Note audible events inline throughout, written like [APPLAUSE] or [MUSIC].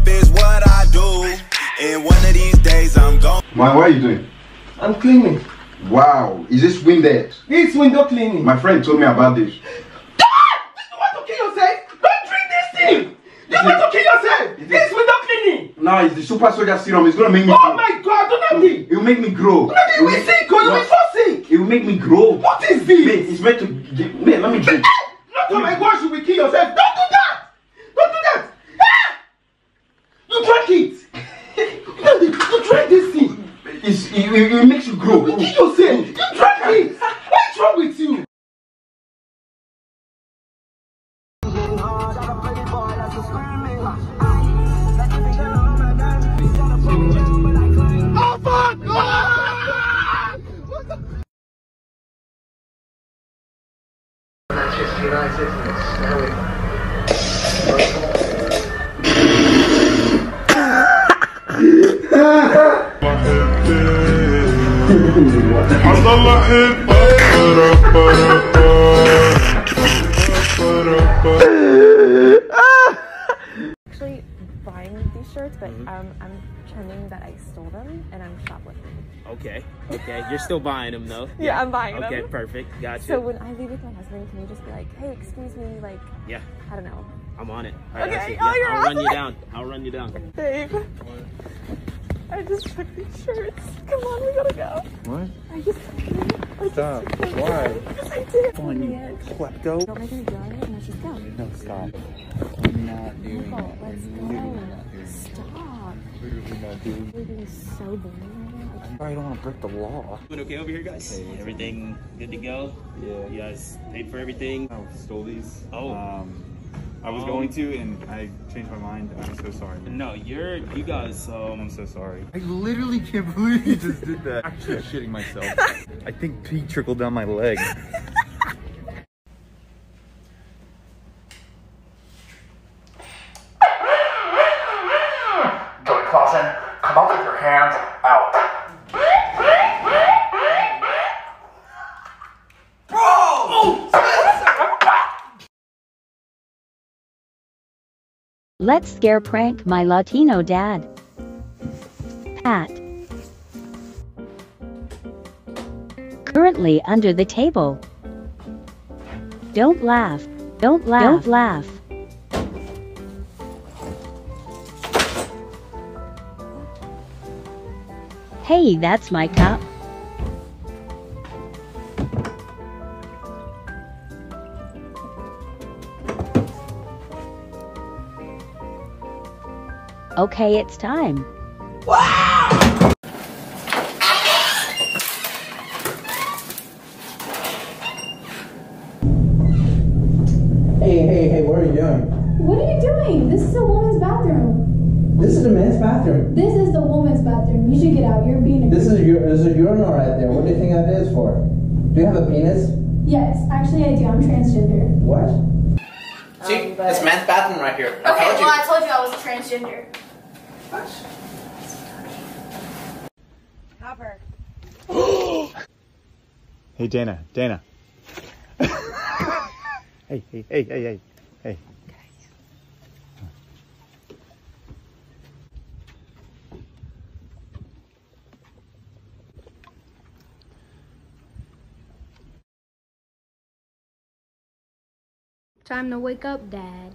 Rip is what I do. And one of these days I'm going. Man, what are you doing? I'm cleaning. Wow, is this Windex? It's window cleaning. My friend told me about this. You want to kill yourself? Don't drink this thing. You want to kill yourself? This window cleaning. No, it's the super soldier serum. It's gonna make me Oh grow. my God! Do not be. It will make me grow. Do not be. It will We sick. Oh, you No, will fall sick. It will make me grow. What is Mate, this? it's meant to. gi- Mate, let me drink. Not oh my gosh! You will kill yourself. Don't do that. Don't do that. Ah! You drank it. you you drank this thing. It's, it, it, it makes you grow. Oh. You kill yourself. You drank it. What's wrong with you? Oh fuck! [LAUGHS] [LAUGHS] Actually buying these shirts, but um, I'm pretending that I stole them and I'm shoplifting. Okay, okay. You're still buying them though. Yeah, I'm buying Okay, them. Okay, perfect. Gotcha. So when I leave with my husband, can you just be like, hey, excuse me, like, yeah, I don't know. I'm on it. Right, Okay, it. oh, you're I'll run you down. I'll run you down. [LAUGHS] Babe, I just took these shirts. Come on, we gotta go. What? I just I just Stop. took. Why? Because [LAUGHS] I did. Come on, you klepto. Don't make me do it, and let's just go. No, stop. I'm not doing Michael, that. let's I'm go. not doing. Stop. Literally not doing You're being so boring right now. I'm sorry, I don't want to break the law. Doing okay over here, guys? Hey, everything good to go? Yeah. You guys paid for everything? I stole these. Oh. Um, I was Um, going to, and I changed my mind. I'm so sorry. No, you're you guys. Um, I'm so sorry. I literally can't believe you just did that. I'm actually shitting myself. [LAUGHS] I think pee trickled down my leg. Joey Clausen, come up with your hands out. Let's scare prank my Latino dad. Pat. Currently under the table. Don't laugh. Don't laugh. Don't laugh. Hey, that's my cup. Okay, it's time. Hey, hey, hey, what are you doing? What are you doing? This is a woman's bathroom. This is a men's bathroom. This is the woman's bathroom. You should get out. You're being a This is your this is a urinal right there. What do you think that is for? Do you have a penis? Yes, actually I do. I'm transgender. What? See, this man's bathroom right here. I Okay, told you. well I told you I was transgender. Hopper. [GASPS] Hey, Dana. Dana. [LAUGHS] hey, hey, hey, hey, hey, hey. Time to wake up, Dad.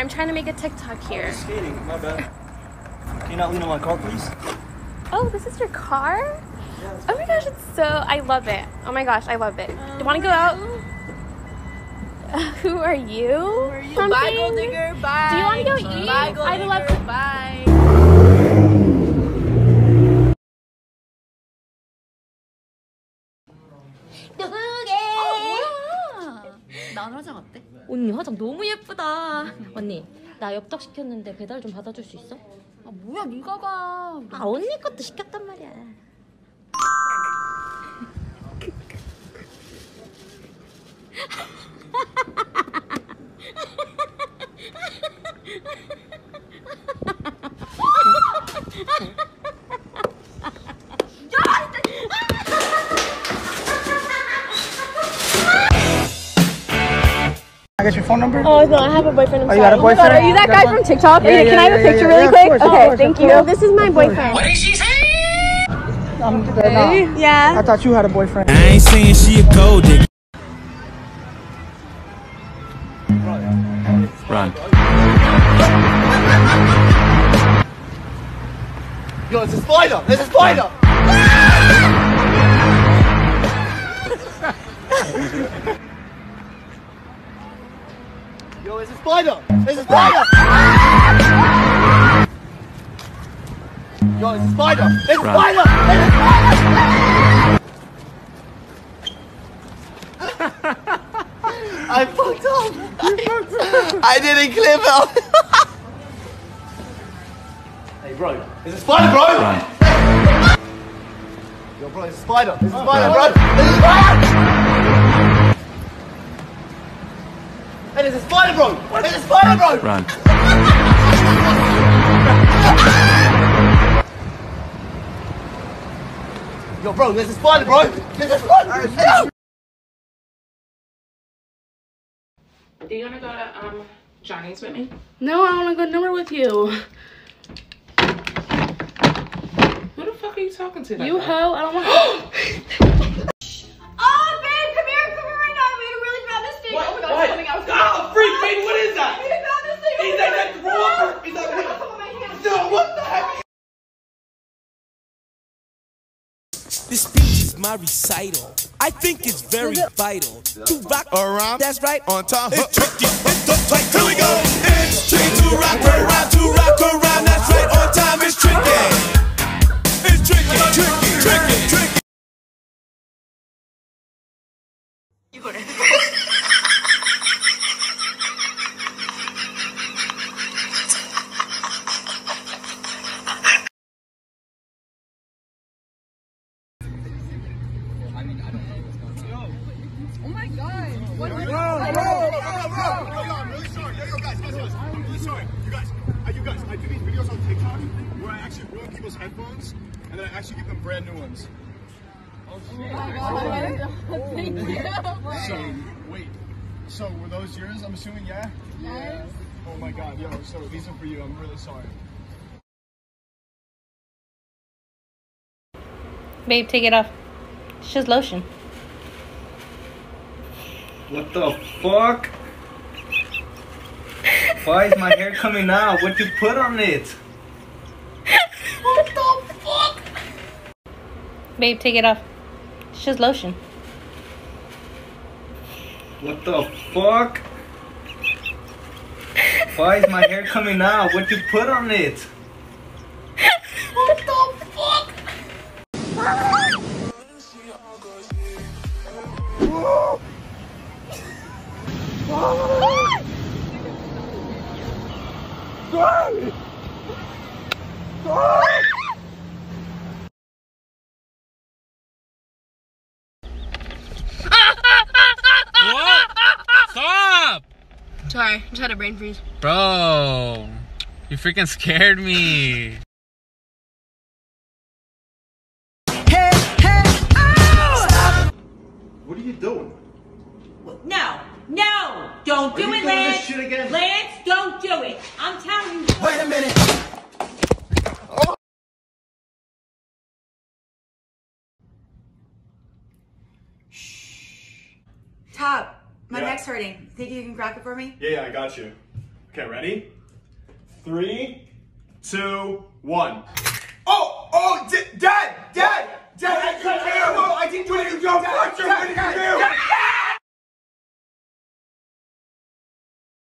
I'm trying to make a TikTok here. Skating, my bad. Can you not lean on my car, please? Oh, this is your car? Oh my gosh, it's so. I love it. Oh my gosh, I love it. Do you want to go out? [LAUGHS] Who are you? Who are you? Bye, gold digger. Bye. Do you want to go eat? Bye, gold I'd love digger. to. Bye. 어때? 언니 화장 너무 예쁘다. 언니 나 엽떡 시켰는데 배달 좀 받아줄 수 있어? 아 뭐야 네가 가. 아 언니 것도 시켰단 말이야. I got your phone number? Oh no, I have a boyfriend. I'm Oh, you got a sorry. Oh my God, boyfriend? are you that guy from TikTok? Yeah, Hey, yeah, Can I have a picture yeah, really yeah. quick? Course, okay, course, thank you. course. This is my boyfriend. What did she say? I'm dead now. Yeah. I thought you had a boyfriend. I ain't saying she a gold digger. Run. Yo, it's a spider! There's a spider! [LAUGHS] Yo, it's a spider! There's a spider! Yo, it's a spider! There's a spider! There's a spider! [LAUGHS] I fucked up! I didn't clip it! hey, bro. There's a spider, bro! Yo, bro, there's a spider! There's a spider, bro! There's a spider! Hey, there's a spider, bro! There's a spider, bro! Run. [LAUGHS] Yo, bro, there's a spider, bro! There's a spider! Hey, Do you wanna go to um Johnny's with me? No, I want to go nowhere with you. Who the fuck are you talking to? You hoe. I don't want. [GASPS] [GASPS] my recital. I think it's very vital to rock around. That's right, on time. It's tricky. It's the tight. Here we go. It's tricky to rock around, god. What Bro, is bro, bro, bro, bro. Yo, I'm really sorry. Yo, yo, guys, guys, guys. I'm really sorry. You guys, I, you guys, I do these videos on TikTok where I actually ruin people's headphones and then I actually give them brand new ones. Oh my god. Thank you. So, wait. So, were those yours? I'm assuming, yeah? Yes. Oh my god, yo, so these are for you. I'm really sorry. Babe, take it off. It's just lotion. What the fuck? Why is my hair coming out? What you put on it? What the fuck? Babe, take it off. It's just lotion. What the fuck? Why is my hair coming out? What you put on it? What? Stop! Sorry, just had a brain freeze. Bro, you freaking scared me. Don't Are do it, doing Lance. this shit again? Lance, don't do it. I'm telling you. Wait a minute. oh Top, my Yeah. neck's hurting. Think you can crack it for me? Yeah, yeah, I got you. Okay, ready? Three, two, one. Oh, oh, d- Dad, Dad, Dad, I couldn't do it. I didn't do it. Dad, Dad, Dad, Dad,